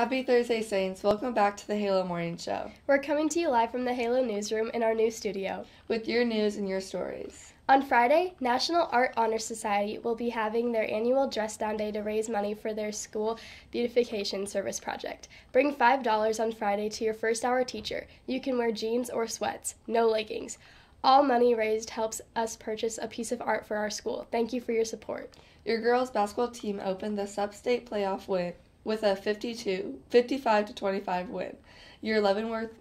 Happy Thursday, Saints. Welcome back to the Halo Morning Show We're coming to you live from the Halo newsroom in our new studio. with your news and your stories. On Friday, National Art Honor Society will be having their annual Dress Down Day to raise money for their school beautification service project. Bring $5 on Friday to your first hour teacher. You can wear jeans or sweats, no leggings. All money raised helps us purchase a piece of art for our school. Thank you for your support. Your girls basketball team opened the sub-state playoff win with a 52, 55 to 25 win. Your Leavenworth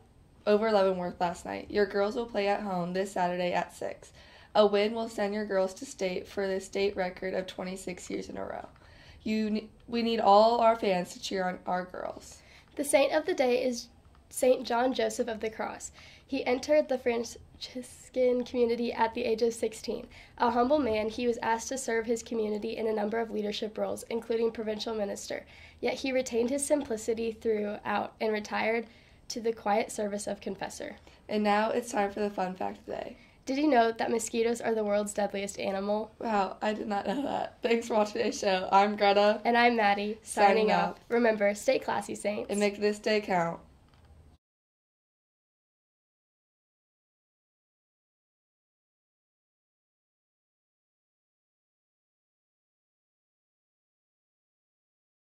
over Leavenworth last night. Your girls will play at home this Saturday at 6. A win will send your girls to state for the state record of 26 years in a row. You we need all our fans to cheer on our girls. The saint of the day is Saint John Joseph of the Cross. He entered the Franciscan community at the age of 16. A humble man, he was asked to serve his community in a number of leadership roles, including provincial minister. Yet he retained his simplicity throughout and retired to the quiet service of confessor. And now it's time for the fun fact of the day. Did you know that mosquitoes are the world's deadliest animal? Wow, I did not know that. Thanks for watching today's show. I'm Greta, And I'm Maddie, Signing signing, off. Remember, stay classy, saints. and make this day count.